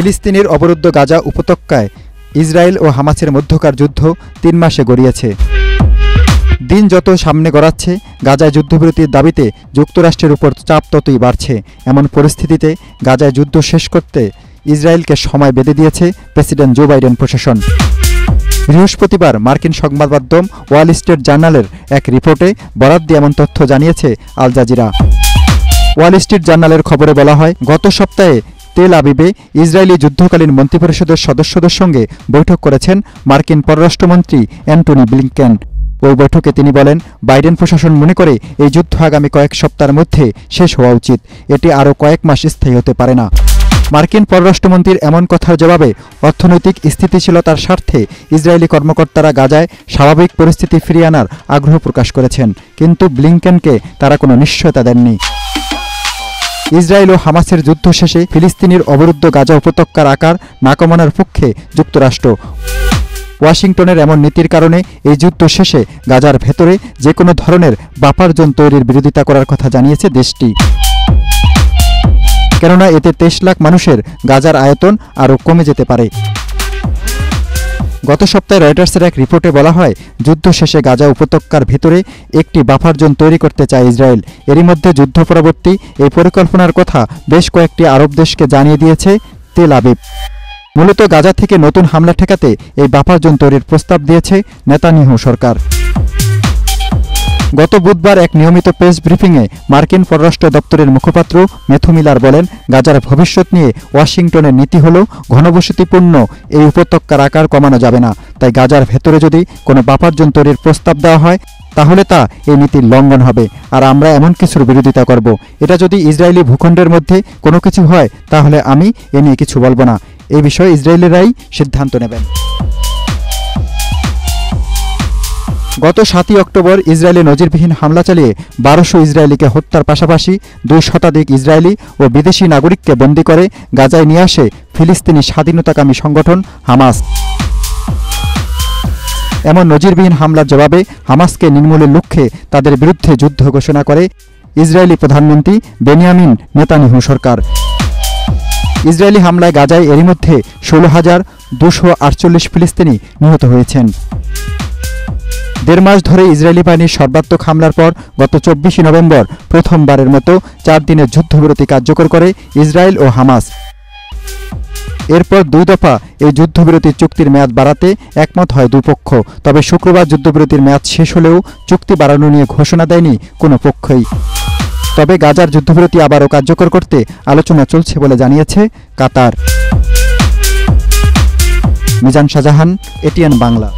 ফিলিস্তিনের অবরুদ্ধ গাজা উপত্যকায় ইসরায়েল ও হামাসের মধ্যকার যুদ্ধ তিন মাসে গড়িয়েছে। দিন যত সামনে গড়াচ্ছে গাজায় যুদ্ধবিরতির দাবিতে যুক্তরাষ্ট্রের উপর চাপ ততই বাড়ছে। এমন পরিস্থিতিতে গাজায় যুদ্ধ শেষ করতে ইসরায়েলকে সময় বেঁধে দিয়েছে প্রেসিডেন্ট জো বাইডেন প্রশাসন। বৃহস্পতিবার মার্কিন সংবাদ মাধ্যম ওয়াল স্ট্রিট জার্নালের এক রিপোর্টে বরাদ দিয়ে এমন তথ্য জানিয়েছে আল জাজিরা। ওয়াল স্ট্রিট জার্নালের খবরে বলা হয়, গত সপ্তাহে তেল আবিবে ইসরায়েলি যুদ্ধকালীন মন্ত্রিপরিষদের সদস্যদের সঙ্গে বৈঠক করেছেন মার্কিন পররাষ্ট্রমন্ত্রী অ্যান্টনি ব্লিংকেন। ওই বৈঠকে তিনি বলেন, বাইডেন প্রশাসন মনে করে এই যুদ্ধ আগামী কয়েক সপ্তাহের মধ্যে শেষ হওয়া উচিত। এটি আরও কয়েক মাস স্থায়ী হতে পারে না। মার্কিন পররাষ্ট্রমন্ত্রীর এমন কথার জবাবে অর্থনৈতিক স্থিতিশীলতার স্বার্থে ইসরায়েলি কর্মকর্তারা গাজায় স্বাভাবিক পরিস্থিতি ফিরিয়ে আনার আগ্রহ প্রকাশ করেছেন। কিন্তু ব্লিংকেনকে তারা কোনো নিশ্চয়তা দেননি। ইসরায়েল ও হামাসের যুদ্ধ শেষে ফিলিস্তিনের অবরুদ্ধ গাজা উপত্যকার আকার না কমানোর পক্ষে যুক্তরাষ্ট্র। ওয়াশিংটনের এমন নীতির কারণে এই যুদ্ধ শেষে গাজার ভেতরে যে কোনো ধরনের বাফার জোন তৈরির বিরোধিতা করার কথা জানিয়েছে দেশটি। কেননা এতে তেইশ লাখ মানুষের গাজার আয়তন আরও কমে যেতে পারে। গত সপ্তাহে রয়টার্সের এক রিপোর্টে বলা হয়, যুদ্ধ শেষে গাজা উপত্যকার ভেতরে একটি বাফার জোন তৈরি করতে চায় ইসরায়েল। এরই মধ্যে যুদ্ধ পরবর্তী এই পরিকল্পনার কথা বেশ কয়েকটি আরব দেশকে জানিয়ে দিয়েছে তেল আবিব। মূলত গাজা থেকে নতুন হামলা ঠেকাতে এই বাফার জোন তৈরির প্রস্তাব দিয়েছে নেতানিহু সরকার। গত বুধবার এক নিয়মিত প্রেস ব্রিফিংয়ে মার্কিন পররাষ্ট্র দপ্তরের মুখপাত্র মেথু মিলার বলেন, গাজার ভবিষ্যৎ নিয়ে ওয়াশিংটনের নীতি হল ঘনবসতিপূর্ণ এই উপত্যকার আকার কমানো যাবে না। তাই গাজার ভেতরে যদি কোনো বাপার্জন তৈরির প্রস্তাব দেওয়া হয়, তাহলে তা এই নীতির লঙ্ঘন হবে। আর আমরা এমন কিছুর বিরোধিতা করব। এটা যদি ইসরায়েলি ভূখণ্ডের মধ্যে কোনো কিছু হয়, তাহলে আমি এ নিয়ে কিছু বলব না। এ বিষয়ে ইসরায়েলিরাই সিদ্ধান্ত নেবেন। গত সাতই অক্টোবর ইসরায়েলে নজিরবিহীন হামলা চালিয়ে বারোশো ইসরায়েলিকে হত্যার পাশাপাশি দুই শতাধিক ইসরায়েলি ও বিদেশি নাগরিককে বন্দী করে গাজায় নিয়ে আসে ফিলিস্তিনি স্বাধীনতাকামী সংগঠন হামাস। এমন নজিরবিহীন হামলার জবাবে হামাসকে নির্মূলের লক্ষ্যে তাদের বিরুদ্ধে যুদ্ধ ঘোষণা করে ইসরায়েলি প্রধানমন্ত্রী বেনিয়ামিন নেতানিহু সরকার। ইসরায়েলি হামলায় গাজায় এরই মধ্যে ষোলো হাজার দুশো আটচল্লিশ ফিলিস্তিনি নিহত হয়েছেন। দেড় মাস ধরে ইসরায়েলি বাহিনীর সর্বাত্মক হামলার পর গত চব্বিশে নভেম্বর প্রথমবারের মতো চার দিনের যুদ্ধবিরতি কার্যকর করে ইসরায়েল ও হামাস। এরপর দুই দফা এই যুদ্ধবিরতির চুক্তির মেয়াদ বাড়াতে একমত হয় দুই পক্ষ তবে শুক্রবার যুদ্ধবিরতির মেয়াদ শেষ হলেও চুক্তি বাড়ানো নিয়ে ঘোষণা দেয়নি কোনো পক্ষই। তবে গাজার যুদ্ধবিরতি আবারও কার্যকর করতে আলোচনা চলছে বলে জানিয়েছে কাতার। মিজান শাহজাহান, এটিএন বাংলা।